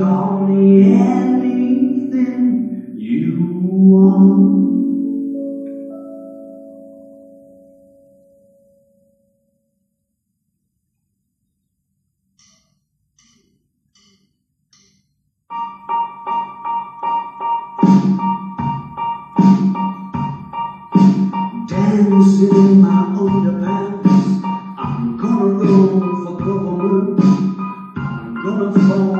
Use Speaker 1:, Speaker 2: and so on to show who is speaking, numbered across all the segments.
Speaker 1: call me anything you want. dancing in my underpants. I'm gonna go for government. I'm gonna fall.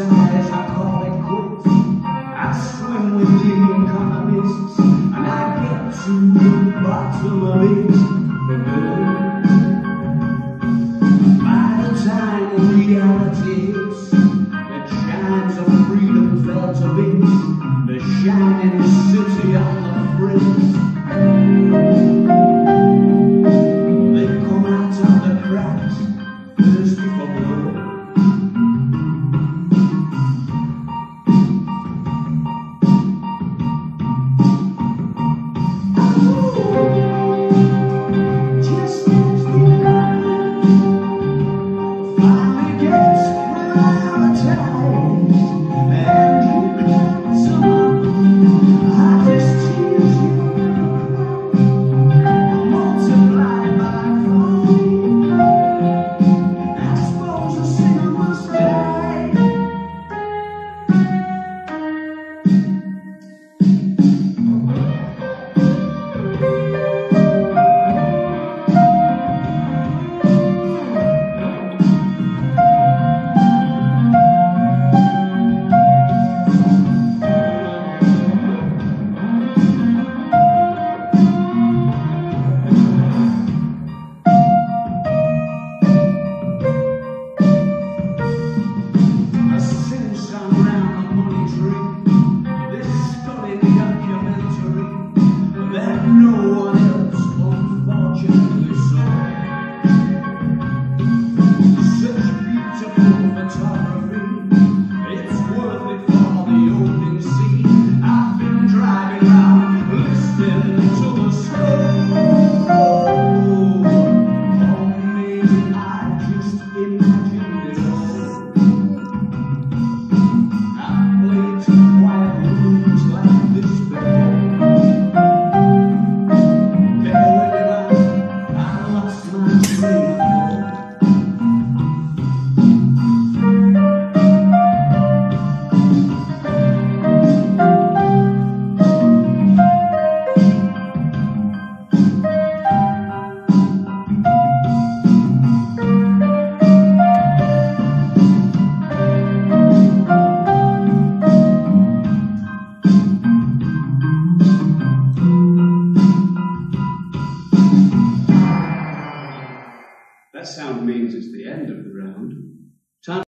Speaker 1: I call it quits. I swim with the economists, and I get to the bottom of this.
Speaker 2: time sound means it's the end of the round.